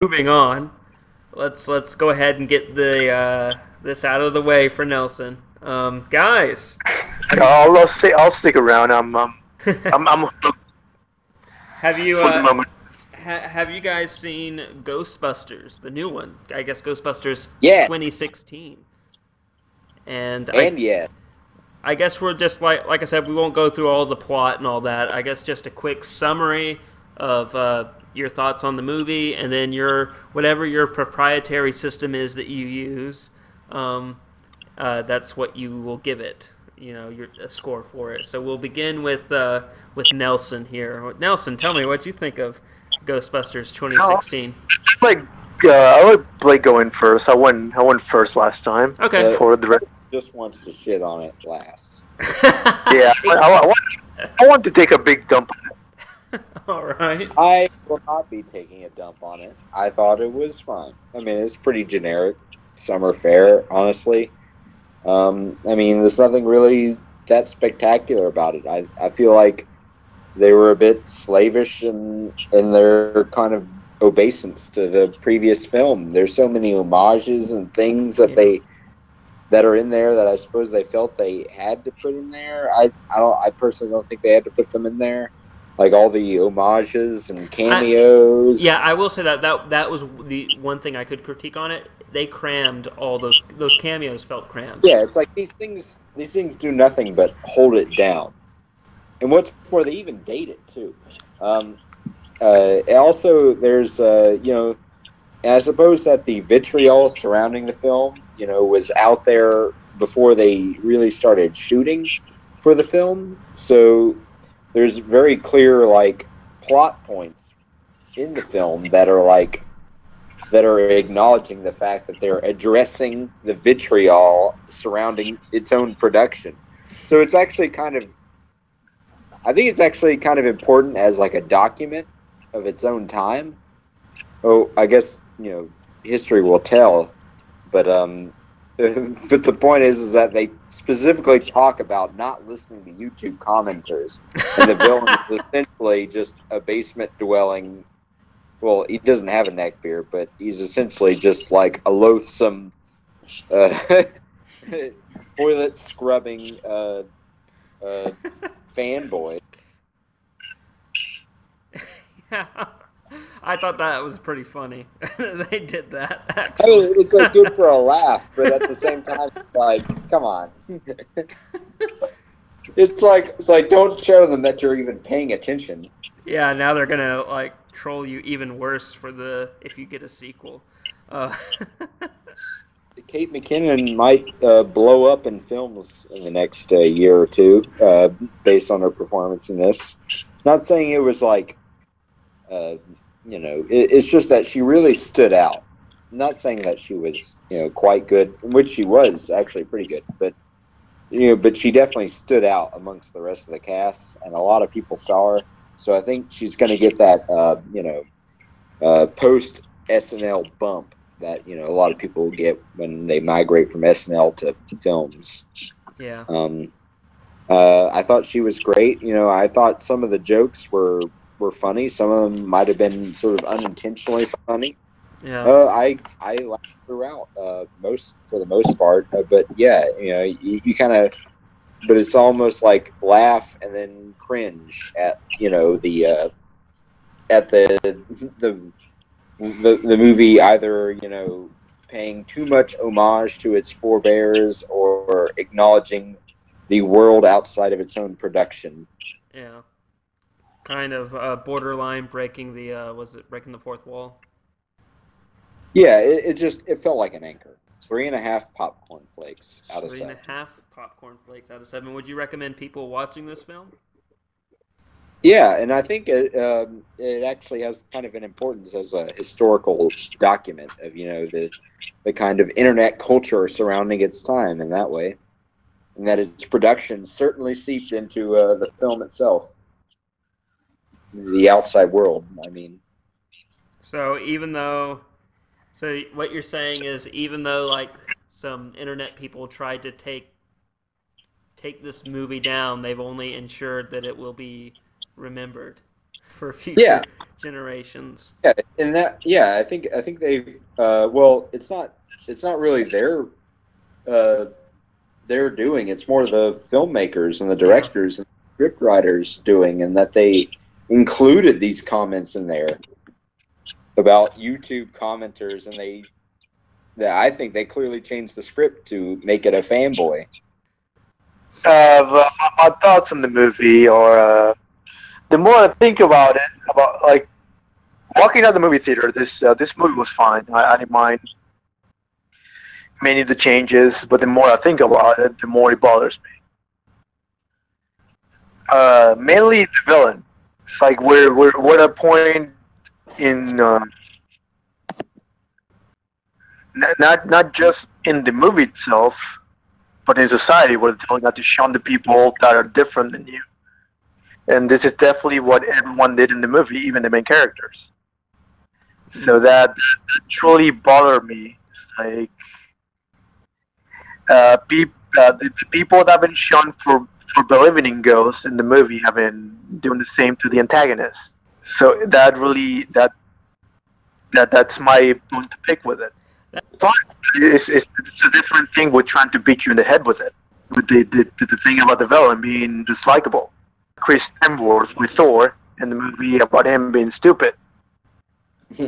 moving on. Let's let's go ahead and get the uh, this out of the way for Nelson. Um, guys, I'll, I'll stay. I'll stick around. I'm. Um, I'm. I'm have you uh, ha- have you guys seen Ghostbusters, the new one? I guess Ghostbusters Yeah. 2016. And I, And yeah, I guess we're just like like I said, we won't go through all the plot and all that. I guess just a quick summary of uh, your thoughts on the movie, and then your whatever your proprietary system is that you use. Um, uh, that's what you will give it. You know, your a score for it. So we'll begin with uh, with Nelson here. Nelson, tell me what you think of Ghostbusters 2016. Like, uh, I let Blake going first. I won. I won first last time. Okay. Uh, For the rest. just wants to shit on it last. Yeah. I, I, I want. I want to take a big dump. all right. I will not be taking a dump on it. I thought it was fine. I mean, it's pretty generic summer fare, honestly. Um, I mean, there's nothing really that spectacular about it. I, I feel like they were a bit slavish in in their kind of obeisance to the previous film. There's so many homages and things that Yeah. they that are in there that I suppose they felt they had to put in there. I I don't I personally don't think they had to put them in there. Like all the homages and cameos. Yeah, I will say that that that was the one thing I could critique on it. They crammed all those those cameos felt crammed. Yeah, it's like these things these things do nothing but hold it down. And what's more, they even date it too. Um, uh, also, there's uh, you know, I suppose that the vitriol surrounding the film, you know, was out there before they really started shooting for the film. So there's very clear like plot points in the film that are like that are acknowledging the fact that they're addressing the vitriol surrounding its own production. So it's actually kind of I think it's actually kind of important as like a document of its own time. Oh, I guess, you know, history will tell, but um but the point is is that they specifically talk about not listening to YouTube commenters and the villain is essentially just a basement dwelling. Well, he doesn't have a neck beard, but he's essentially just like a loathsome uh, toilet scrubbing uh, uh, fanboy. I thought that was pretty funny. they did that. I Actually. mean, it's like good for a laugh, but at the same time, like, come on. it's like it's like don't show them that you're even paying attention. Yeah, now they're gonna like troll you even worse for the if you get a sequel. Uh, Kate McKinnon might uh, blow up in films in the next uh, year or two, uh, based on her performance in this. Not saying it was like, uh, you know, it, it's just that she really stood out. Not saying that she was, you know, quite good, which she was actually pretty good, but you know, but she definitely stood out amongst the rest of the cast, and a lot of people saw her. So I think she's going to get that, uh, you know, uh, post SNL bump that you know a lot of people get when they migrate from SNL to films. yeah. Um, uh, I thought she was great. You know, I thought some of the jokes were were funny. Some of them might have been sort of unintentionally funny. Yeah. Uh, I I laughed throughout uh, most for the most part. Uh, but yeah, you know, you, you kind of. But it's almost like laugh and then cringe at you know the uh, at the the the the movie either you know paying too much homage to its forebears or acknowledging the world outside of its own production. Yeah. Kind of uh, borderline breaking the uh, was it breaking the fourth wall? Yeah, it, it just it felt like an anchor. Three and a half popcorn flakes out of Three and seven. half popcorn flakes out of seven. Would you recommend people watching this film? Yeah, and I think it um, it actually has kind of an importance as a historical document of you know the the kind of internet culture surrounding its time in that way, and that its production certainly seeped into uh, the film itself, the outside world. I mean, So even though, so what you're saying is even though like some internet people tried to take take this movie down, they've only ensured that it will be remembered. for future Yeah. generations. Yeah, and that yeah, I think I think they've uh, well, it's not it's not really their uh, they're doing. It's more the filmmakers and the directors and script writers doing, and that they included these comments in there about YouTube commenters, and they that I think they clearly changed the script to make it a fanboy. Uh, my, thoughts on the movie are uh, the more I think about it, about like walking out the movie theater. This uh, this movie was fine. I, I didn't mind many of the changes, but the more I think about it, the more it bothers me. Uh, mainly the villain. It's like we're we're we're at a point in uh, not not just in the movie itself, but in society where they're telling us to shun the people that are different than you. And this is definitely what everyone did in the movie, even the main characters. So that, that truly bothered me. It's like uh, peop, uh, the, the people that have been shunned for, for believing in ghosts in the movie have been doing the same to the antagonist. So that really that that that's my bone to pick with it. Fine, it's, it's, it's a different thing with trying to beat you in the head with it. With the the, the, the thing about the villain being dislikable. Chris Hemsworth with Thor in the movie about him being stupid. he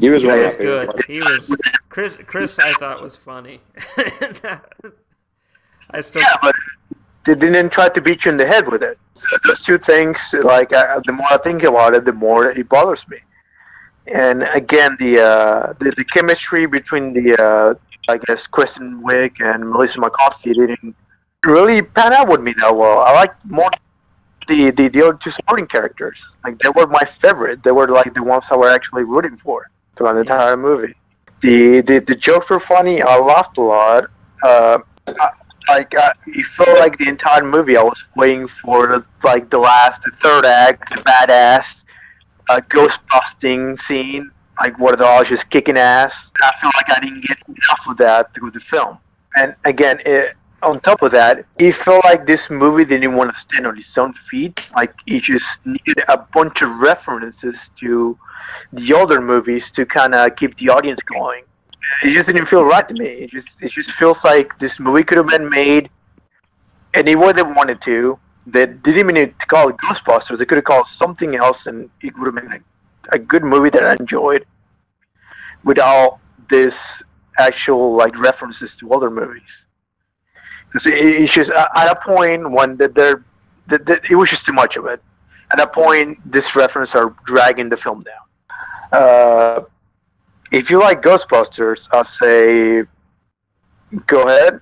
was He was good. favorite. He was Chris. Chris, I thought was funny. I still. Yeah, but they didn't try to beat you in the head with it. So those two things, like uh, the more I think about it, the more it bothers me. And again, the uh, the, the chemistry between the uh, I guess Kristen Wiig and Melissa McCarthy didn't really pan out with me that well. I like more the, the the other two supporting characters. Like they were my favorite. They were like the ones I were actually rooting for throughout the entire movie. The the the jokes were funny. I laughed a lot. Uh, I, like uh, it felt like the entire movie I was waiting for like the last, the third act, the badass uh, ghost busting scene, like where they're all just kicking ass. I feel like I didn't get enough of that through the film. And again, it, on top of that, it felt like this movie didn't want to stand on its own feet. Like it just needed a bunch of references to the other movies to kind of keep the audience going it just didn't feel right to me. It just it just feels like this movie could have been made any way they wanted to. They didn't even need to call it Ghostbusters. They could have called something else, and it would have been a, a good movie that I enjoyed, without this actual like references to other movies. Because it, it's just at a point when the, they're, the, the, it was just too much of it. At a point, this reference are dragging the film down. Uh, if you like Ghostbusters, I'll say go ahead.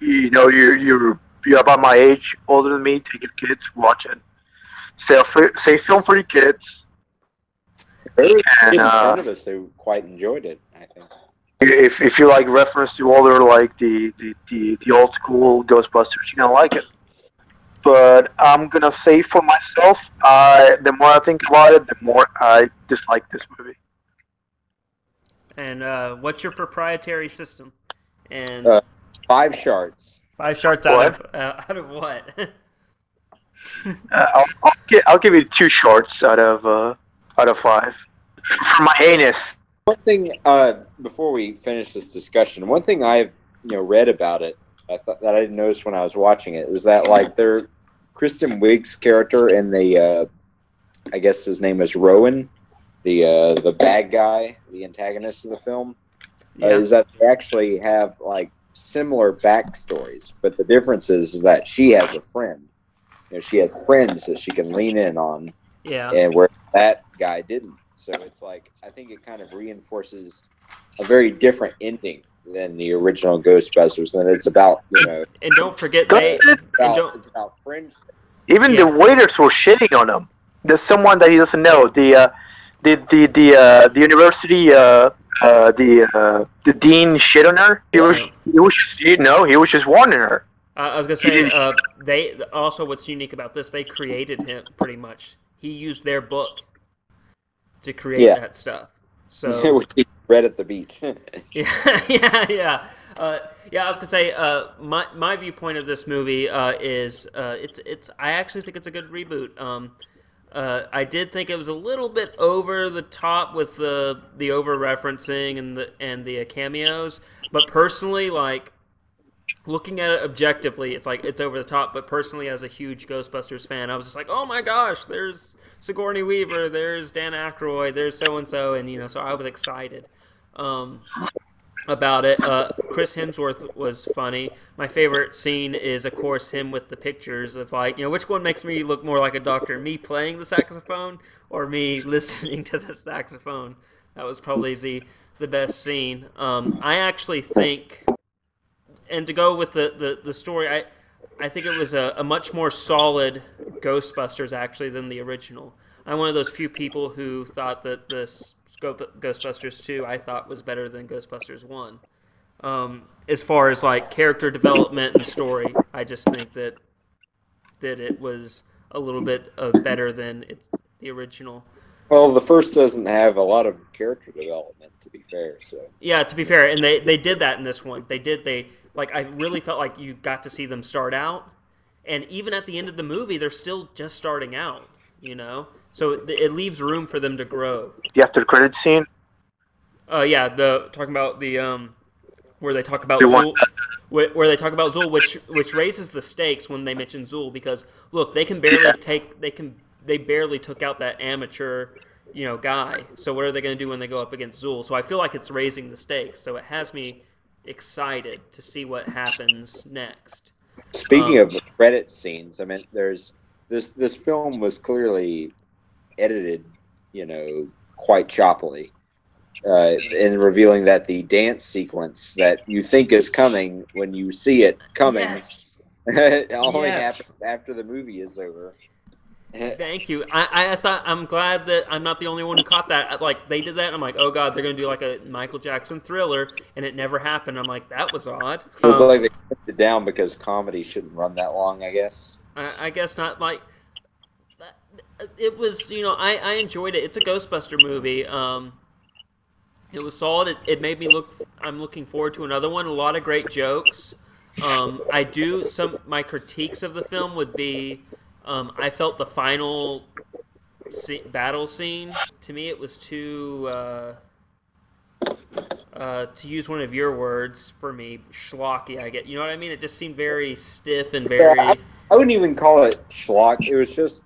You know, you're you're you're about my age, older than me. Take your kids, watch it. Say say film for your kids. Very And, in uh, front of us, they quite enjoyed it. I think. If if you like reference to older like the the, the, the old school Ghostbusters, you're gonna like it. But I'm gonna say for myself, uh, the more I think about it, the more I dislike this movie. And uh, what's your proprietary system? And Uh, Five shards. five shards out of uh, out of what? Uh, I'll, I'll, gi- I'll give you two shorts out of uh, out of five for my anus. One thing uh, before we finish this discussion, one thing I've you know read about it I thought that I didn't notice when I was watching it is that like their Kristen Wiig's character in the uh, I guess his name is Rowan, the uh, the bad guy, the antagonist of the film, uh, is that they actually have like similar backstories, but the difference is that she has a friend. You know, she has friends that she can lean in on, yeah. and where that guy didn't. So it's like I think it kind of reinforces a very different ending than the original Ghostbusters, and it's about you know And don't forget they Doesn't and about, don't it's about friendship. Even Yeah. the waiters were shitting on him. There's someone that he doesn't know. The uh, the the the uh, the university uh, uh, the uh, the dean shit on her. He was he was you know he was just warning her. Uh, I was gonna say uh, they also what's unique about this they created him pretty much. He used their book to create Yeah. that stuff. So which he read at the beach. yeah, yeah, yeah, uh, yeah. I was gonna say uh, my my viewpoint of this movie uh, is uh, it's it's I actually think it's a good reboot. Um, Uh, I did think it was a little bit over the top with the the over referencing and the and the cameos, but personally, like looking at it objectively, it's like it's over the top. But personally, as a huge Ghostbusters fan, I was just like, oh my gosh, there's Sigourney Weaver, there's Dan Aykroyd, there's so and so, and you know, so I was excited. Um, about it. Uh, Chris Hemsworth was funny. My favorite scene is, of course, him with the pictures of like, you know, which one makes me look more like a doctor? Me playing the saxophone or me listening to the saxophone? That was probably the the best scene. Um, I actually think, and to go with the, the, the story, I I think it was a, a much more solid Ghostbusters actually than the original. I'm one of those few people who thought that this Ghostbusters 2 I thought was better than Ghostbusters 1. Um, as far as like character development and story, I just think that that it was a little bit uh, better than it's the original. Well, the first doesn't have a lot of character development, to be fair. So yeah, to be fair, and they they did that in this one. They did they like I really felt like you got to see them start out, and even at the end of the movie, they're still just starting out. You know, so it, it leaves room for them to grow. The after credit scene. Uh, yeah, the talking about the um, where they talk about Zuul, where, where, they talk about Zuul, which which raises the stakes when they mention Zuul because look, they can barely yeah. take they can they barely took out that amateur, you know, guy. So what are they going to do when they go up against Zuul? So I feel like it's raising the stakes. So it has me excited to see what happens next. Speaking um, of credit scenes, I mean, there's this this film was clearly edited, you know, quite choppily, uh, in revealing that the dance sequence that you think is coming when you see it coming yes. only yes. happens after the movie is over. Thank you. I, I thought I'm glad that I'm not the only one who caught that. Like they did that, I'm like, oh god, they're gonna do like a Michael Jackson thriller, and it never happened. I'm like, that was odd. It was um, like they kept it down because comedy shouldn't run that long, I guess. I, I guess not. Like it was you know I, I enjoyed it. It's a Ghostbuster movie. Um, it was solid. It, it made me look. I'm looking forward to another one. A lot of great jokes. Um, I do some my critiques of the film would be. Um, I felt the final battle scene to me it was too. Uh, uh, to use one of your words for me, schlocky. I get, you know what I mean. It just seemed very stiff and very. Yeah, I, I wouldn't even call it schlock. It was just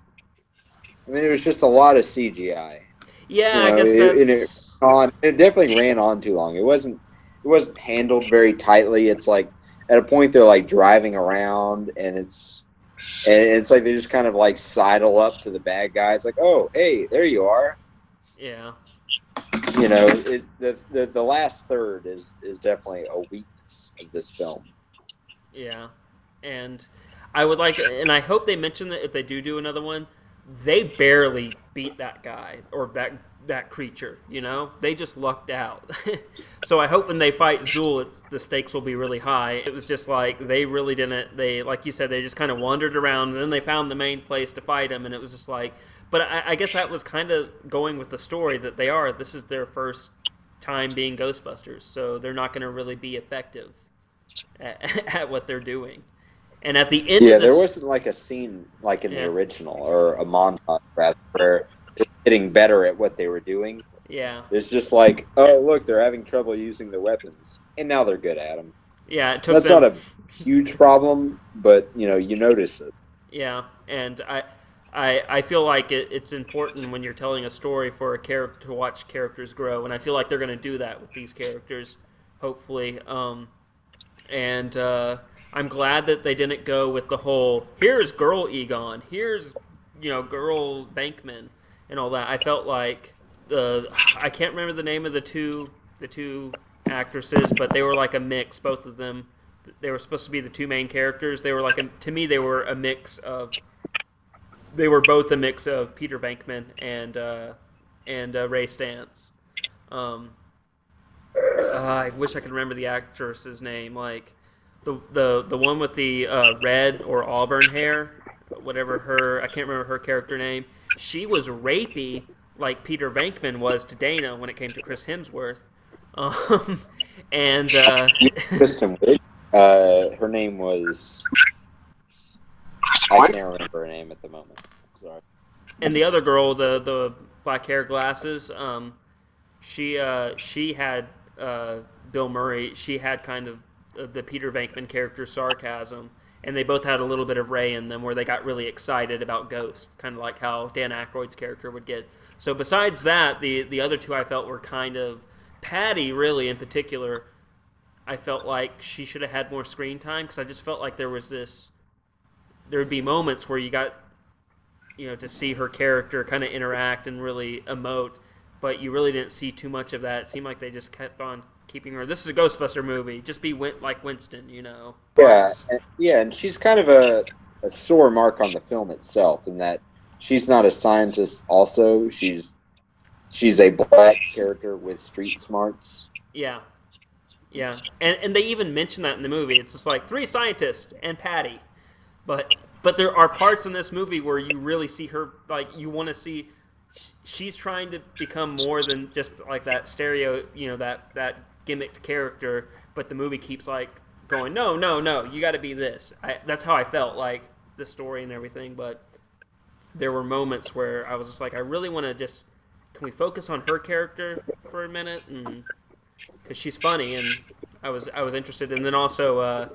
I mean, it was just a lot of CGI. Yeah, you know, I guess it, that's. It, on, it definitely ran on too long. It wasn't. It wasn't handled very tightly. It's like at a point they're like driving around, and it's and it's like they just kind of like sidle up to the bad guy. It's like, oh, hey, there you are. Yeah. You know, it, the, the the last third is is definitely a weakness of this film. Yeah, and I would like, and I hope they mention that if they do do another one, they barely beat that guy or that that creature. You know, they just lucked out. so I hope when they fight it's, the stakes will be really high. It was just like they really didn't. They like you said, they just kind of wandered around, and then they found the main place to fight him, and it was just like. But I, I guess that was kind of going with the story that they are. This is their first time being Ghostbusters, so they're not going to really be effective at, at what they're doing. And at the end, yeah, this, there wasn't like a scene like in yeah. the original or a montage rather where they're getting better at what they were doing. Yeah, it's just like, oh look, they're having trouble using the weapons, and now they're good at them. Yeah, that's them... not a huge problem, but you know, you notice it. Yeah, and I. I, I feel like it, it's important when you're telling a story for a character to watch characters grow, and I feel like they're going to do that with these characters, hopefully. Um, and uh, I'm glad that they didn't go with the whole here's girl Egon, here's you know girl Venkman and all that. I felt like the I can't remember the name of the two the two actresses, but they were like a mix. Both of them, they were supposed to be the two main characters. They were like a, to me they were a mix of they were both a mix of Peter Venkman and uh, and uh, Ray Stantz. Um, uh, I wish I could remember the actress's name. Like the the the one with the uh, red or auburn hair, whatever her I can't remember her character name. She was rapey like Peter Venkman was to Dana when it came to Chris Hemsworth. Um, and uh, Kristen Wiig. Uh, her name was. I can't remember her name at the moment. Sorry. and the other girl, the the black hair glasses, um, she uh, she had uh, Bill Murray. She had kind of the Peter Venkman character's sarcasm, and they both had a little bit of Ray in them, where they got really excited about Ghost, kind of like how Dan Aykroyd's character would get. So besides that, the the other two I felt were kind of Patty, really in particular. I felt like she should have had more screen time because I just felt like there was this. There would be moments where you got, you know, to see her character kind of interact and really emote, but you really didn't see too much of that. It seemed like they just kept on keeping her. This is a Ghostbuster movie. Just be win- like Winston, you know. Yeah, and, yeah, and she's kind of a, a sore mark on the film itself in that she's not a scientist. Also, she's she's a black character with street smarts. Yeah, yeah, and and they even mention that in the movie. It's just like three scientists and Patty, but but there are parts in this movie where you really see her like you want to see. She's trying to become more than just like that stereo, you know, that that gimmicked character. But the movie keeps like going, no, no, no, you got to be this. I, that's how I felt like the story and everything. But there were moments where I was just like, I really want to just can we focus on her character for a minute and because she's funny and I was I was interested and then also uh,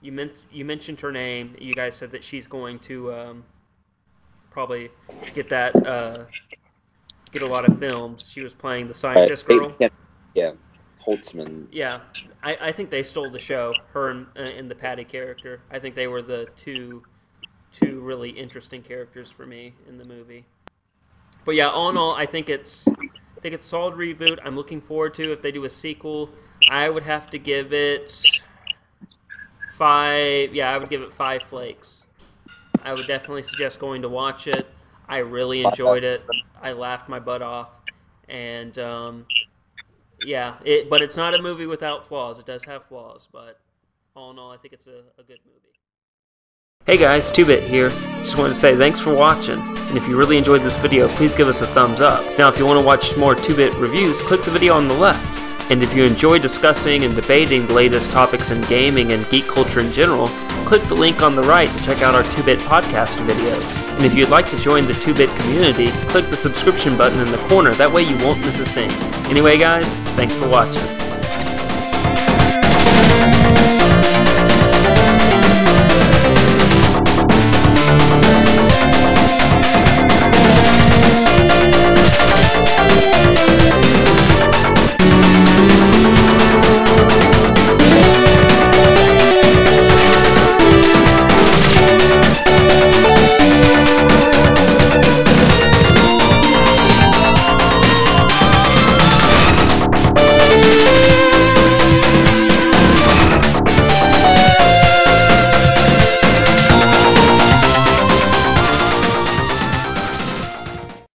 you meant you mentioned her name you guys said that she's going to um, probably get that uh, get a lot of films she was playing the scientist Uh, girl yeah, yeah, Holtzmann. yeah I, I think they stole the show her and, uh, and the Patty character I think they were the two two really interesting characters for me in the movie but yeah, all in all, I think it's I think it's a solid reboot. I'm looking forward to if they do a sequel. I would have to give it five. Yeah, I would give it five flakes. I would definitely suggest going to watch it. I really enjoyed it. I laughed my butt off, and um, yeah, it. But it's not a movie without flaws. It does have flaws, but all in all, I think it's a, a good movie. Hey guys, 2-Bit here. Just wanted to say thanks for watching, and if you really enjoyed this video, please give us a thumbs up. Now if you want to watch more 2-Bit reviews, click the video on the left. And if you enjoy discussing and debating the latest topics in gaming and geek culture in general, click the link on the right to check out our 2-Bit podcast videos. And if you'd like to join the 2-Bit community, click the subscription button in the corner, that way you won't miss a thing. Anyway guys, thanks for watching.